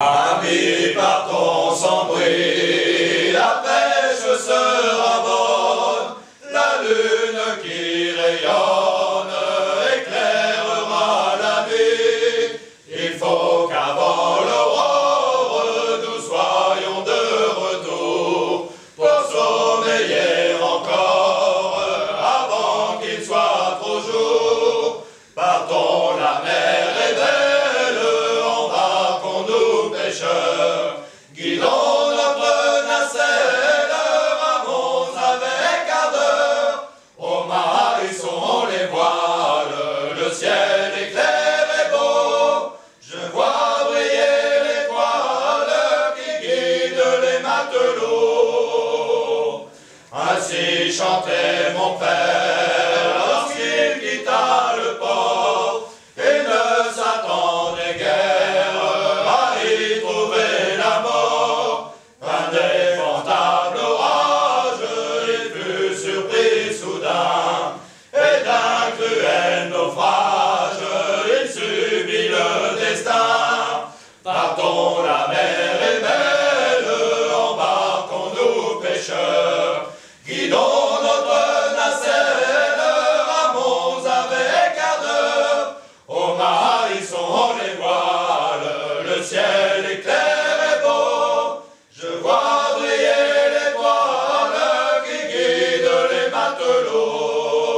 Amis, partons sans bruit, guidons notre nacelle, ramons avec ardeur. Au on les voiles, le ciel est clair et beau. Je vois briller l'étoile qui guide les matelots. Ainsi chantait mon père Partons, la mer est belle, embarquons-nous pêcheurs, guidons notre nacelle, ramons avec ardeur. Au marisson on les voile, le ciel est clair et beau. Je vois briller l'étoile qui guide les matelots.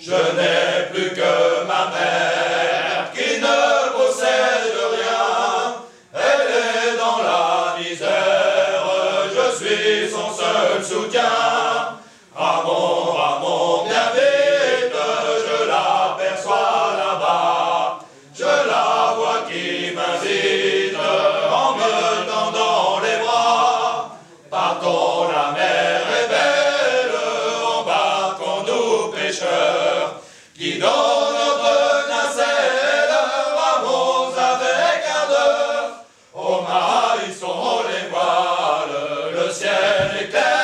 Je n'ai plus que ma mère te soutiens. Ramon, Ramon, bien vite, je l'aperçois là-bas. Je la vois qui m'invite en me tendant les bras. Partons, la mer est belle, embarquons-nous pêcheurs. Guidons ciel éclaire.